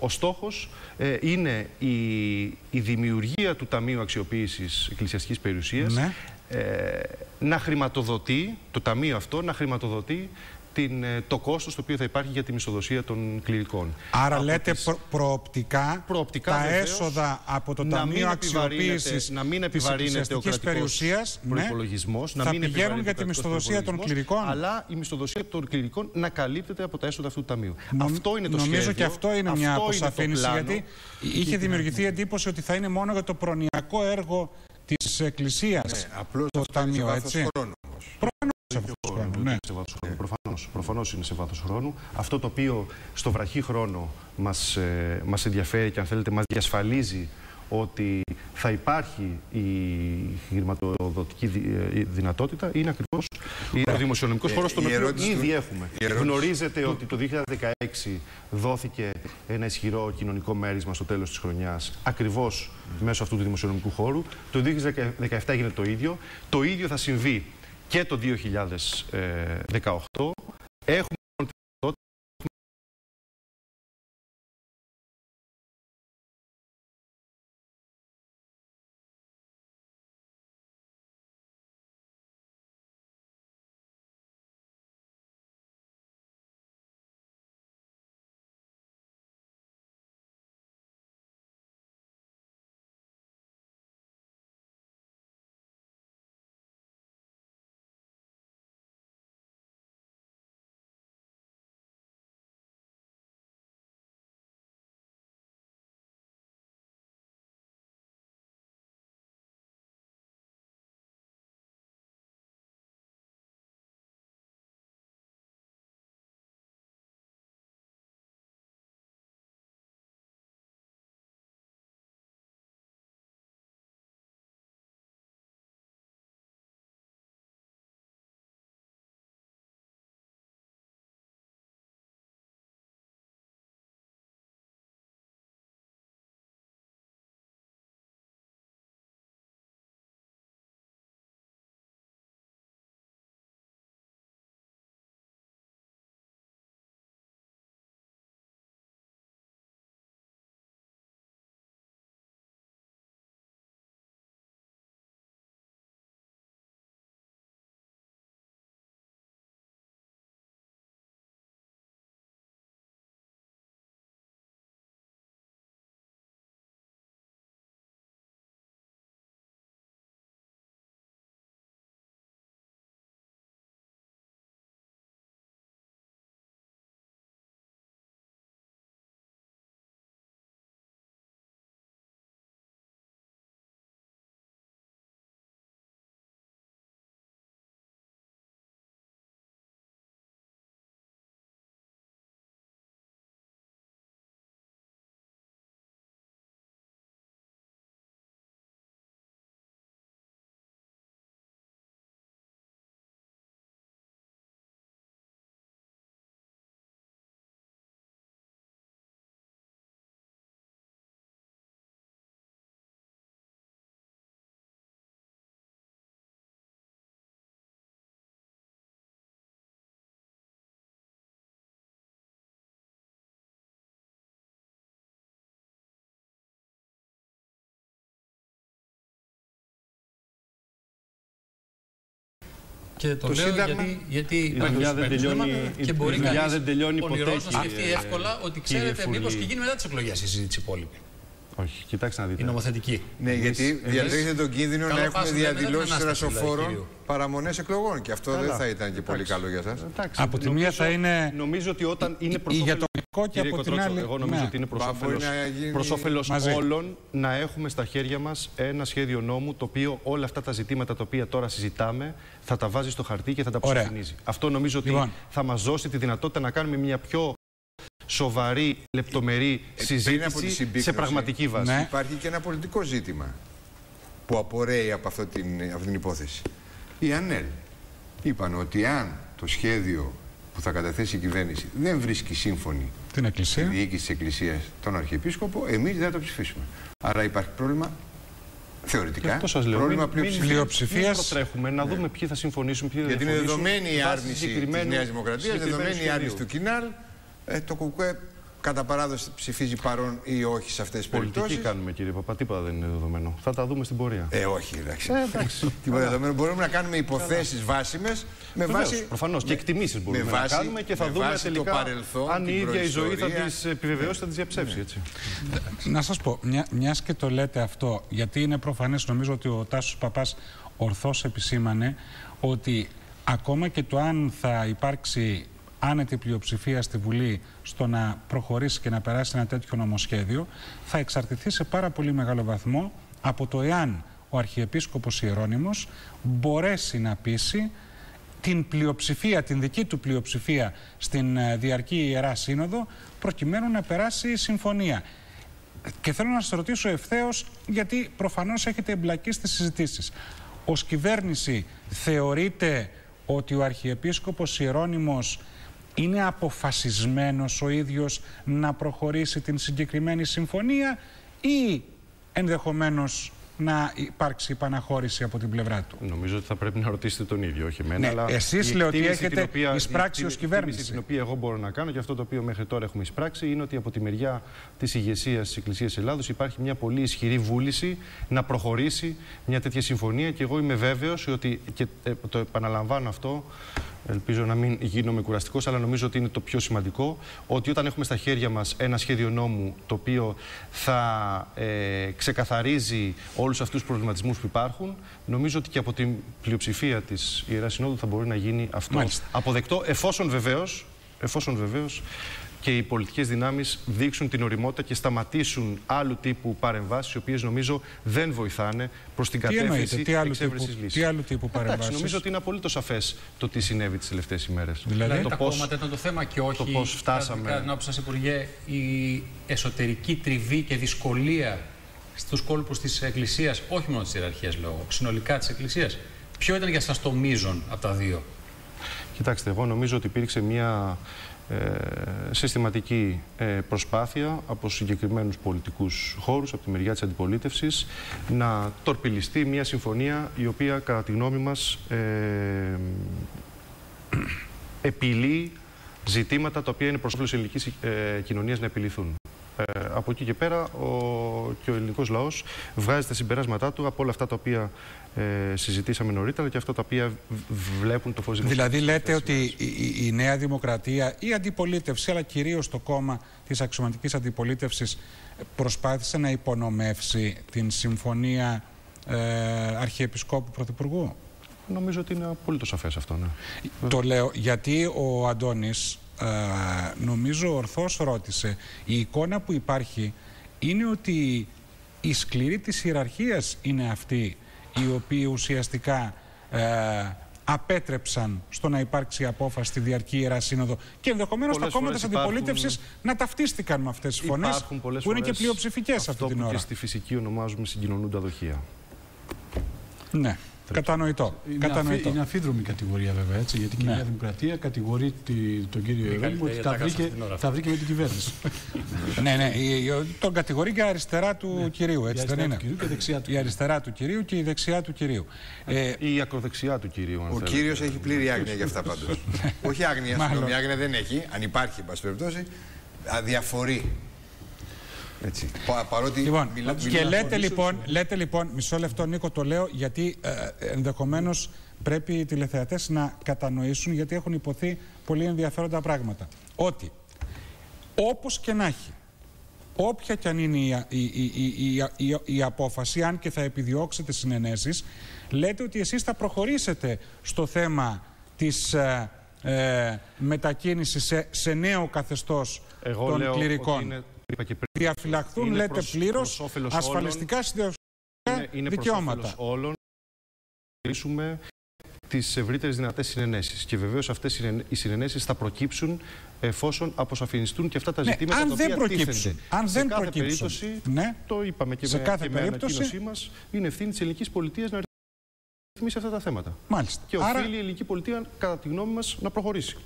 ο στόχος ε, είναι η, η δημιουργία του Ταμείου Αξιοποίησης Εκκλησιαστικής Περιουσίας ναι. ε, να χρηματοδοτεί, το Ταμείο αυτό να χρηματοδοτεί την, ε, το κόστος το οποίο θα υπάρχει για τη μισοδοσία των κληρικών. Άρα λέτε προοπτικά, προοπτικά τα έσοδα από το Ταμείο Αξιοποίησης να μην επιβαρύνεται ο κρατικός προϋπολογισμός, ναι, να μην θα πηγαίνουν για τη μισθοδοσία των κληρικών. Αλλά η μισθοδοσία των κληρικών να καλύπτεται από τα έσοδα αυτού του Ταμείου. αυτό είναι το Νομίζω σχέδιο. και αυτό είναι μια αποσαφήνιση, γιατί είχε δημιουργηθεί εντύπωση ότι θα είναι μόνο για το προνοιακό έργο της Εκκλησίας ναι, απλώς το Ταμείο, έτσι. Χρόνο, ναι. σε βάθος χρόνου. Προφανώς, προφανώς είναι σε βάθος χρόνου. Αυτό το οποίο στο βραχή χρόνο μας, ε, μας ενδιαφέρει και αν θέλετε μας διασφαλίζει ότι θα υπάρχει η χρηματοδοτική ε, δυνατότητα είναι ακριβώς ο δημοσιονομικός ε, χώρος τον οποίο ήδη έχουμε. Γνωρίζετε ότι το 2016 δόθηκε ένα ισχυρό κοινωνικό μέρισμα στο τέλος της χρονιάς ακριβώς μέσω αυτού του δημοσιονομικού χώρου. Το 2017 έγινε το ίδιο. Το ίδιο θα συμβεί και το 2018 έχουμε Και το, το λέω σύνταγμα... γιατί, γιατί η δουλειά δεν τελειώνει, και μπορεί η δεν τελειώνει ποτέ. να σκεφτεί εύκολα ότι ξέρετε μήπως και γίνει μετά τις εκλογές η συζήτηση υπόλοιπη. Όχι, κοιτάξτε να δείτε. Η νομοθετική. Ναι, γιατί διατρέχετε τον κίνδυνο να έχουμε διαδηλώσεις ρασοφόρων παραμονές εκλογών. Και αυτό δεν θα ήταν και πολύ καλό για εσά. Από τη μία θα είναι. Νομίζω ότι όταν είναι προς και από την άλλη. Εγώ νομίζω ναι. ότι είναι προς όφελο όλων να έχουμε στα χέρια μας ένα σχέδιο νόμου το οποίο όλα αυτά τα ζητήματα τα οποία τώρα συζητάμε θα τα βάζει στο χαρτί και θα τα αποσαφηνίζει. Αυτό νομίζω ότι λοιπόν. θα μας δώσει τη δυνατότητα να κάνουμε μια πιο σοβαρή, λεπτομερή ε, συζήτηση σε πραγματική βάση. Ναι. Υπάρχει και ένα πολιτικό ζήτημα που απορρέει από αυτή την, αυτή την υπόθεση. Οι ΑΝΕΛ είπαν ότι αν το σχέδιο που θα καταθέσει η κυβέρνηση δεν βρίσκει σύμφωνη την Εκκλησία. τη διοίκηση της Εκκλησίας, τον Αρχιεπίσκοπο, εμείς δεν θα το ψηφίσουμε. Άρα υπάρχει πρόβλημα Θεωρητικά. Αυτό σας λέω. Πρόβλημα πλειοψηφίας. τρέχουμε να δούμε ναι. ποιοι θα συμφωνήσουν, ποιοι δεν θα συμφωνήσουν. Γιατί είναι δεδομένη η άρνηση της Νέας Δημοκρατίας, δεδομένη η άρνηση του Κινάλ. Ε, το ΚΚΕ κατά παράδοση ψηφίζει παρόν ή όχι σε αυτές τις περιπτώσεις; Πολιτική κάνουμε κύριε Παπα, τίποτα δεν είναι δεδομένο. Θα τα δούμε στην πορεία. Ε, όχι, εντάξει. Ε, εντάξει. τίποτα δεδομένο. Μπορούμε να κάνουμε υποθέσεις βάσιμες με βάση. Προφανώς και εκτιμήσεις μπορούμε να κάνουμε και θα δούμε τελικά παρελθόν, αν η ίδια η ζωή θα τις επιβεβαιώσει, θα τις διαψεύσει. Έτσι. Να σας πω, μιας και το λέτε αυτό, γιατί είναι προφανές, νομίζω ότι ο Τάσος Παπάς ορθώς επισήμανε ότι ακόμα και το αν θα υπάρξει άνετη πλειοψηφία στη Βουλή στο να προχωρήσει και να περάσει ένα τέτοιο νομοσχέδιο θα εξαρτηθεί σε πάρα πολύ μεγάλο βαθμό από το εάν ο Αρχιεπίσκοπος Ιερώνυμος μπορέσει να πείσει την πλειοψηφία, την δική του πλειοψηφία στην ε, διαρκή Ιερά Σύνοδο προκειμένου να περάσει η συμφωνία. Και θέλω να σας ρωτήσω ευθέως γιατί προφανώς έχετε εμπλακεί στις συζητήσεις. Ως κυβέρνηση θεωρείτε ότι ο Αρχιεπίσκοπος Ιερώνυμος είναι αποφασισμένος ο ίδιος να προχωρήσει την συγκεκριμένη συμφωνία ή ενδεχομένως να υπάρξει επαναχώρηση από την πλευρά του; Νομίζω ότι θα πρέπει να ρωτήσετε τον ίδιο, όχι εμένα. Ναι, αλλά εσείς λέω ότι έχετε οποία, εισπράξει ως κυβέρνηση. την οποία εγώ μπορώ να κάνω και αυτό το οποίο μέχρι τώρα έχουμε εισπράξει είναι ότι από τη μεριά της ηγεσίας της Εκκλησίας Ελλάδος υπάρχει μια πολύ ισχυρή βούληση να προχωρήσει μια τέτοια συμφωνία και εγώ είμαι βέβαιος ότι, και ε, το επαναλαμβάνω αυτό, ελπίζω να μην γίνομαι κουραστικός, αλλά νομίζω ότι είναι το πιο σημαντικό, ότι όταν έχουμε στα χέρια μας ένα σχέδιο νόμου το οποίο θα ε, ξεκαθαρίζει όλους αυτούς τους προβληματισμούς που υπάρχουν, νομίζω ότι και από την πλειοψηφία της Ιεράς Συνόδου θα μπορεί να γίνει αυτό αποδεκτό, εφόσον βεβαίως εφόσον βεβαίως και οι πολιτικές δυνάμεις δείξουν την οριμότητα και σταματήσουν άλλου τύπου παρεμβάσεις, οι οποίες νομίζω δεν βοηθάνε προς την κατεύθυνση της εξέβρεσης λύσης. Τι άλλου τύπου παρεμβάσεις; νομίζω ότι είναι απολύτως σαφές το τι συνέβη τις τελευταίες ημέρες. Δηλαδή, το τα πώς, κόμματα ήταν το θέμα και όχι, το πώς φτάσαμε. Κατά την σας Υπουργέ, η εσωτερική τριβή και δυσκολία στους κόλπους της Εκκλησίας, όχι μόνο της ιεραρχίας λόγω, συνολικά της Εκκλησίας. Ποιο ήταν για σας το μείζον από τα δύο; Κοιτάξτε, εγώ νομίζω ότι υπήρξε μια ε, συστηματική ε, προσπάθεια από συγκεκριμένους πολιτικούς χώρους, από τη μεριά της αντιπολίτευσης, να τορπιλιστεί μια συμφωνία η οποία, κατά τη γνώμη μας, ε, επιλύει ζητήματα τα οποία είναι προς όφελος ελληνικής ε, κοινωνίας να επιληθούν. Ε, από εκεί και πέρα ο, και ο ελληνικός λαός βγάζει τα συμπεράσματά του από όλα αυτά τα οποία ε, συζητήσαμε νωρίτερα και αυτά τα οποία βλέπουν το φως Δηλαδή λέτε ότι η, η, Νέα Δημοκρατία, η αντιπολίτευση αλλά κυρίως το κόμμα της αξιωματικής αντιπολίτευσης προσπάθησε να υπονομεύσει την συμφωνία ε, Αρχιεπισκόπου Πρωθυπουργού; Νομίζω ότι είναι απόλυτο σαφές αυτό, ναι. Το λέω γιατί ο Αντώνης νομίζω ορθώς ρώτησε η εικόνα που υπάρχει είναι ότι η σκληρή της ιεραρχίας είναι αυτή οι οποίοι ουσιαστικά ε, απέτρεψαν στο να υπάρξει απόφαση στη διαρκή Ιερά Σύνοδο και ενδεχομένως τα κόμματα της αντιπολίτευσης να ταυτίστηκαν με αυτές τις φωνές που είναι και πλειοψηφικές αυτή την ώρα. Αυτό που και στη φυσική ονομάζουμε συγκοινωνούντα δοχεία. Ναι. Κατανοητός. Είναι, Κατανοητό. είναι αμφίδρομη κατηγορία βέβαια έτσι, γιατί και η ναι. Νέα Δημοκρατία κατηγορεί τη, τον κύριο Ερώνημο ότι τα βρήκε, τα βρήκε με την κυβέρνηση. ναι, ναι. Τον κατηγορεί και αριστερά του ναι. κυρίου, έτσι δεν είναι; Του και δεξιά του. Η αριστερά του κυρίου και η δεξιά του κυρίου. Ε, η ακροδεξιά του κυρίου. Ο κύριος έχει πλήρη άγνοια για αυτά πάντως. Όχι άγνοια, συγγνώμη, άγνοια δεν έχει, αν υπάρχει, εν πάση περιπτώσει, αδιαφορεί έτσι. Παρότι λοιπόν, μιλά, και λέτε, λοιπόν, λέτε λοιπόν, μισό λεπτό Νίκο το λέω, γιατί ε, ενδεχομένως πρέπει οι τηλεθεατές να κατανοήσουν γιατί έχουν υποθεί πολύ ενδιαφέροντα πράγματα. Ότι όπως και να έχει, όποια και αν είναι η, η, η, η, απόφαση, αν και θα επιδιώξετε συνενέσεις, λέτε ότι εσείς θα προχωρήσετε στο θέμα της ε, ε μετακίνησης σε, σε νέο καθεστώς των κληρικών. Είναι, Διαφυλαχθούν, λέτε πλήρως, ασφαλιστικά είναι, δικαιώματα. όλων τις ευρύτερες δυνατές συνενέσεις. Και βεβαίως αυτές οι συνενέσεις θα προκύψουν εφόσον αποσαφινιστούν και αυτά τα ναι, ζητήματα αν τα οποία δεν προκύψουν. Αν σε δεν κάθε προκύψουν. περίπτωση, ναι. το είπαμε και σε με, κάθε και περίπτωση, μας, είναι ευθύνη της ελληνικής πολιτείας να ρυθμίσει αυτά τα θέματα. Μάλιστα. Και Άρα... οφείλει η ελληνική πολιτεία, κατά τη γνώμη μας, να προχωρήσει.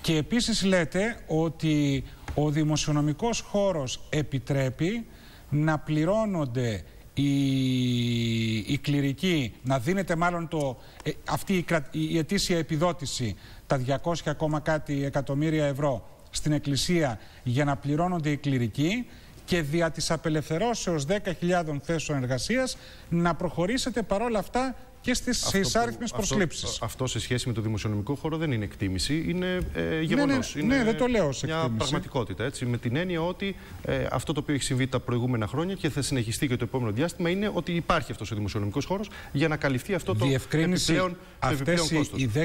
Και επίσης λέτε ότι ο δημοσιονομικός χώρος επιτρέπει να πληρώνονται η, η κληρική, να δίνεται μάλλον το, ε, αυτή η, η ετήσια επιδότηση, τα 200 ακόμα κάτι εκατομμύρια ευρώ στην Εκκλησία για να πληρώνονται οι κληρικοί και δια της απελευθερώσεως 10.000 θέσεων εργασίας να προχωρήσετε παρόλα αυτά και στις εισάριθμες προσλήψεις. Αυτό, αυτό σε σχέση με το δημοσιονομικό χώρο δεν είναι εκτίμηση, είναι ε, γεγονό. Ναι, ναι, ναι, δεν το λέω σε μια πραγματικότητα. Έτσι, με την έννοια ότι ε, αυτό το οποίο έχει συμβεί τα προηγούμενα χρόνια και θα συνεχιστεί και το επόμενο διάστημα είναι ότι υπάρχει αυτός ο δημοσιονομικός χώρος για να καλυφθεί αυτό το επιπλέον, αυτές οι 10.000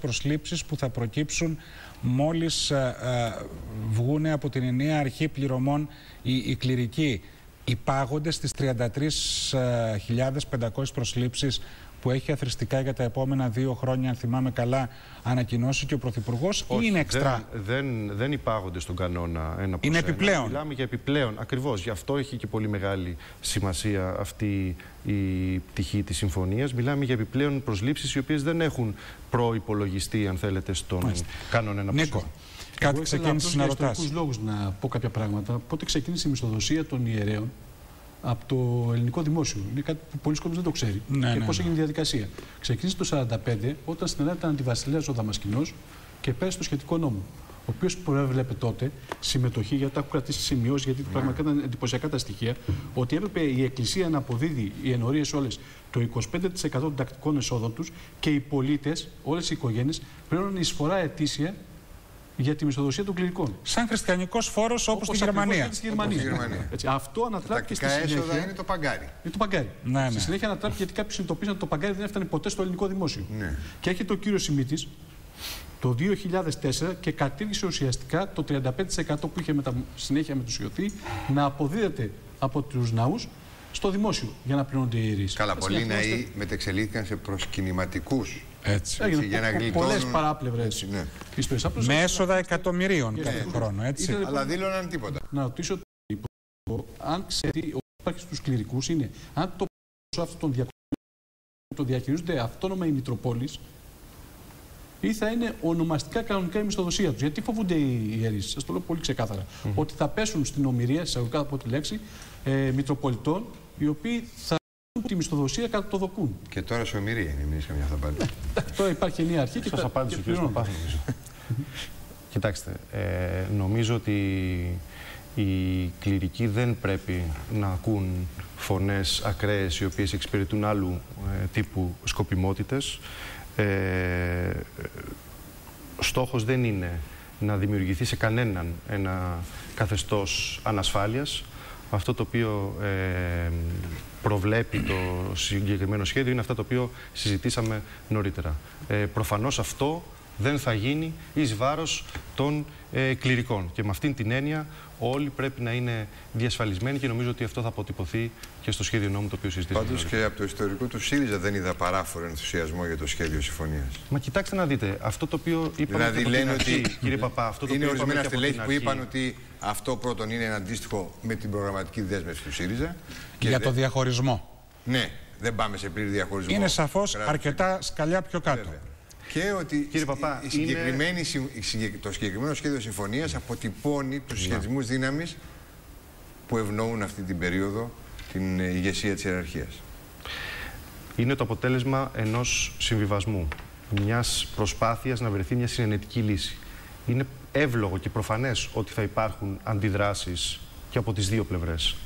προσλήψεις που θα προκύψουν μόλις ε, ε, βγουν από την ενιαία αρχή πληρωμών οι, οι κληρικοί υπάγονται στις 33.500 προσλήψεις που έχει αθρηστικά για τα επόμενα δύο χρόνια, αν θυμάμαι καλά, ανακοινώσει και ο Πρωθυπουργός, ή είναι εξτρά; Δεν, δεν, δεν υπάγονται στον κανόνα ένα προς Είναι επιπλέον; Μιλάμε για επιπλέον. Ακριβώς. Γι' αυτό έχει και πολύ μεγάλη σημασία αυτή η πτυχή της συμφωνίας. Μιλάμε για επιπλέον προσλήψεις οι οποίες δεν έχουν προπολογιστεί, αν θέλετε, στον Μάλιστα. κανόνα ένα Νίκο. Κάτι ξεκίνησες να ρωτάς. Για λόγους να πω κάποια πράγματα. Πότε ξεκίνησε η μισθοδοσία των ιερέων; Από το ελληνικό δημόσιο. Είναι κάτι που πολλοί κόσμοι δεν το ξέρει. Ναι, και ναι, πώς ναι. έγινε η διαδικασία. Ξεκίνησε το 1945 όταν στην Ελλάδα ήταν αντιβασιλέας ο Δαμασκηνός και πέρασε το σχετικό νόμο. Ο οποίος προέβλεπε τότε συμμετοχή, γιατί τα έχω κρατήσει σημειώσει, γιατί ναι. πραγματικά ήταν εντυπωσιακά τα στοιχεία, ότι έπρεπε η Εκκλησία να αποδίδει οι ενορίες όλες το 25% των τακτικών εσόδων τους και οι πολίτες, όλες οι οικογένειες, πλέον εισφορά ετήσια για τη μισθοδοσία των κληρικών. Σαν χριστιανικός φόρος όπως στη Γερμανία. Στη Γερμανία. Γερμανία. Έτσι, αυτό ανατράπηκε στη συνέχεια. έσοδα είναι το παγκάρι. Είναι το παγκάρι. Ναι, ναι. Στη συνέχεια ανατράπηκε γιατί κάποιοι συνειδητοποίησαν ότι το παγκάρι δεν έφτανε ποτέ στο ελληνικό δημόσιο. Ναι. Και έρχεται ο κύριος Σιμίτης το 2004 και κατήργησε ουσιαστικά το 35% που είχε μετα... συνέχεια μετουσιωθεί να αποδίδεται από τους ναούς στο δημόσιο για να πληρώνονται οι ιερείς. Καλά, πολλοί ναοί μετεξελίχθηκαν σε προσκυνηματικούς έτσι. Έγινε για να γλιτώνουν... Πολλές παράπλευρες ναι. Με έσοδα εκατομμυρίων ναι. κάθε χρόνο. Έτσι. Είναι, Αλλά δήλωναν τίποτα. Να ρωτήσω αν ξέρει ο υπάρχει στους κληρικούς είναι αν το ποσό αυτών των το διαχειρίζονται αυτόνομα οι Μητροπόλεις ή θα είναι ονομαστικά κανονικά η μισθοδοσία τους. Γιατί φοβούνται οι ιερείς, σας το λέω πολύ ξεκάθαρα. Mm -hmm. Ότι θα πέσουν στην ομοιρία, εισαγωγικά από τη λέξη, ε, Μητροπολιτών, οι οποίοι θα τη μισθοδοσία κατά το δοκούν. Και τώρα σε ομοιρία είναι, μην καμιά θα πάλι. τώρα υπάρχει μια αρχή και θα απάντησε ο κ. Παπάς, νομίζω. Κοιτάξτε, ε, νομίζω ότι οι κληρικοί δεν πρέπει να ακούν φωνές ακραίες οι οποίες εξυπηρετούν άλλου ε, τύπου σκοπιμότητες. Ε, στόχος δεν είναι να δημιουργηθεί σε κανέναν ένα καθεστώς ανασφάλειας. Αυτό το οποίο ε, προβλέπει το συγκεκριμένο σχέδιο είναι αυτό το οποίο συζητήσαμε νωρίτερα. Ε, προφανώς αυτό δεν θα γίνει εις βάρος των ε, κληρικών. Και με αυτήν την έννοια όλοι πρέπει να είναι διασφαλισμένοι και νομίζω ότι αυτό θα αποτυπωθεί και στο σχέδιο νόμου το οποίο συζητήσαμε. Πάντως και από το ιστορικό του ΣΥΡΙΖΑ δεν είδα παράφορο ενθουσιασμό για το σχέδιο συμφωνίας. Μα κοιτάξτε να δείτε, αυτό το οποίο είπαμε δηλαδή, λένε ότι, κύριε Παπά, αυτό το είναι ορισμένα στελέχη που είπαν ότι αυτό πρώτον είναι αντίστοιχο με την προγραμματική δέσμευση του ΣΥΡΙΖΑ. Και για το διαχωρισμό. Ναι, δεν πάμε σε πλήρη διαχωρισμό. Είναι σαφώς αρκετά σκαλιά πιο κάτω. Βέβαια. Και ότι Κύριε Παπά, η συγκεκριμένη, είναι... το συγκεκριμένο σχέδιο συμφωνίας αποτυπώνει τους σχετισμούς δύναμης που ευνοούν αυτή την περίοδο την ηγεσία της ιεραρχίας. Είναι το αποτέλεσμα ενός συμβιβασμού. Μιας προσπάθειας να βρεθεί μια συνενετική λύση. Είναι εύλογο και προφανές ότι θα υπάρχουν αντιδράσεις και από τις δύο πλευρές.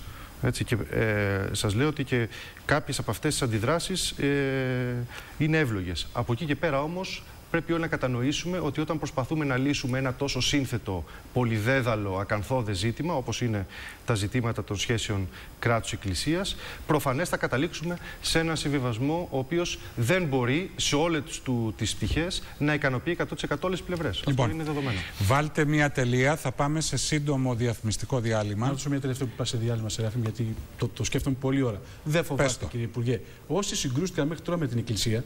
Έτσι, και, ε, σας λέω ότι και κάποιες από αυτές τις αντιδράσεις ε, είναι εύλογες. Από εκεί και πέρα όμως πρέπει όλοι να κατανοήσουμε ότι όταν προσπαθούμε να λύσουμε ένα τόσο σύνθετο, πολυδέδαλο, ακαθόδε ζήτημα, όπως είναι τα ζητήματα των σχέσεων κράτους-εκκλησίας, προφανές θα καταλήξουμε σε έναν συμβιβασμό ο οποίος δεν μπορεί σε όλες του τις πτυχές να ικανοποιεί 100% όλες τις πλευρές. Λοιπόν, Αυτό είναι δεδομένο. Βάλτε μια τελεία, θα πάμε σε σύντομο διαφημιστικό διάλειμμα. Να ρωτήσω μια τελευταία που πάει σε διάλειμμα, Σεράφη, γιατί το, το σκέφτομαι πολύ ώρα. Δεν φοβάστε, κύριε Υπουργέ. Όσοι συγκρούστηκαν μέχρι τώρα με την Εκκλησία,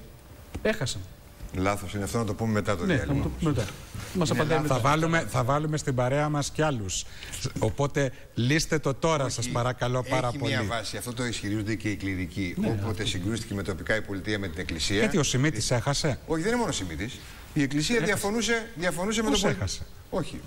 έχασαν. Λάθος είναι αυτό να το πούμε μετά το ναι, διάλειμμα. Το μετά. Μας απαντάει θα, βάλουμε, θα βάλουμε στην παρέα μας κι άλλους. Οπότε λύστε το τώρα Όχι, σας παρακαλώ πάρα έχει πολύ. Έχει μια βάση, αυτό το ισχυρίζονται και οι κληρικοί. Ναι, Όποτε ναι. συγκρούστηκε με τοπικά η πολιτεία με την Εκκλησία. Γιατί ο Σιμίτης έχασε; Όχι δεν είναι μόνο ο Σιμίτης. Η Εκκλησία διαφωνούσε, διαφωνούσε με τον πολιτικό. Όχι.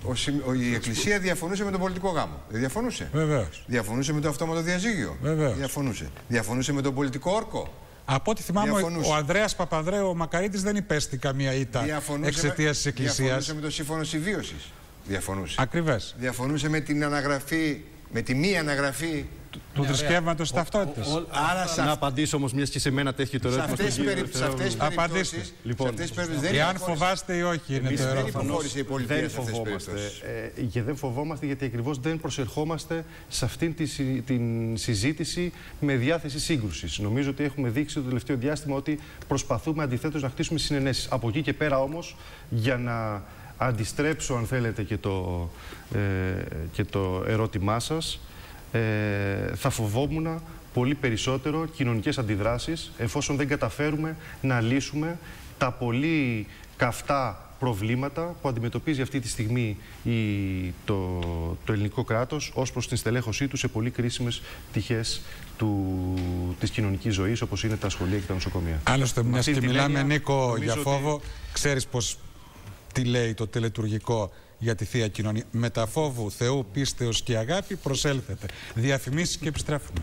Ο, η Εκκλησία διαφωνούσε με τον πολιτικό γάμο. Δεν διαφωνούσε. Βεβαίως. Διαφωνούσε με το αυτόματο διαζύγιο. Βεβαίως. Διαφωνούσε. Διαφωνούσε με τον πολιτικό όρκο. Από ό,τι θυμάμαι, ο Ανδρέας Παπανδρέου, ο Μακαρίτης δεν υπέστη καμία ήττα εξαιτίας της Εκκλησίας. Διαφωνούσε με το σύμφωνο συμβίωσης. Διαφωνούσε. Ακριβές. Διαφωνούσε με την αναγραφή, με τη μη αναγραφή του θρησκεύματος ταυτότητας. Άρα να απαντήσω όμως μιας και σε μένα τέτοιο το ερώτημα. Σε αυτές τι περιπτώσει. Λοιπόν, εάν φοβάστε ή όχι, είναι το ερώτημα. Δεν φοβόμαστε. Ε, και δεν φοβόμαστε γιατί ακριβώς δεν προσερχόμαστε σε αυτήν την συζήτηση με διάθεση σύγκρουσης. Νομίζω ότι έχουμε δείξει το τελευταίο διάστημα ότι προσπαθούμε αντιθέτως να χτίσουμε συνενέσεις. Από εκεί και πέρα όμως, για να αντιστρέψω αν θέλετε και το, ε, και το ερώτημά σας ε, θα φοβόμουν πολύ περισσότερο κοινωνικές αντιδράσεις εφόσον δεν καταφέρουμε να λύσουμε τα πολύ καυτά προβλήματα που αντιμετωπίζει αυτή τη στιγμή η, το, το ελληνικό κράτος ως προς την στελέχωσή του σε πολύ κρίσιμες πτυχές του, της κοινωνικής ζωής όπως είναι τα σχολεία και τα νοσοκομεία. Άλλωστε, μιας και μιλάμε Νίκο για φόβο, ότι... ξέρεις πως τι λέει το τελετουργικό για τη Θεία Κοινωνία; Μεταφόβου, Θεού, πίστεως και αγάπη προσέλθετε. Διαφημίσεις και επιστρέφουμε.